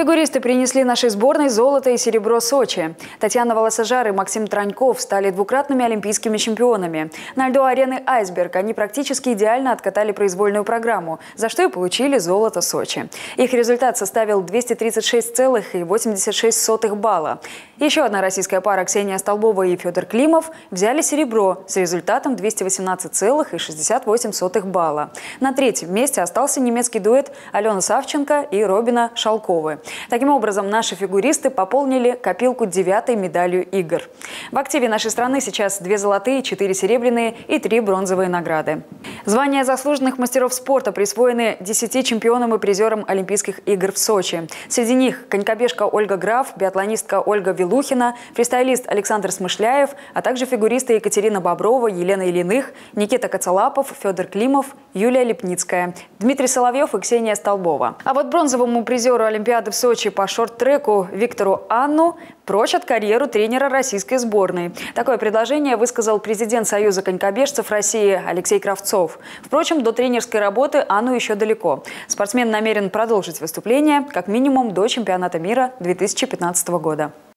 Фигуристы принесли нашей сборной золото и серебро Сочи. Татьяна Волосожар и Максим Траньков стали двукратными олимпийскими чемпионами. На льду арены «Айсберг» они практически идеально откатали произвольную программу, за что и получили золото Сочи. Их результат составил 236,86 балла. Еще одна российская пара Ксения Столбова и Федор Климов взяли серебро с результатом 218,68 балла. На третьем месте остался немецкий дуэт Алена Савченко и Робина Шалковы. Таким образом, наши фигуристы пополнили копилку девятой медалью игр. В активе нашей страны сейчас две золотые, четыре серебряные и три бронзовые награды. Звания заслуженных мастеров спорта присвоены 10 чемпионам и призерам Олимпийских игр в Сочи. Среди них конькобежка Ольга Граф, биатлонистка Ольга Вилухина, фристайлист Александр Смышляев, а также фигуристы Екатерина Боброва, Елена Ильиных, Никита Коцалапов, Федор Климов, Юлия Лепницкая, Дмитрий Соловьев и Ксения Столбова. А вот бронзовому призеру Олимпиады в Сочи по шорт-треку Виктору Анну прочат карьеру тренера российской сборной. Такое предложение высказал президент Союза конькобежцев России Алексей Кравцов. Впрочем, до тренерской работы Анну еще далеко. Спортсмен намерен продолжить выступление как минимум до чемпионата мира 2015 года.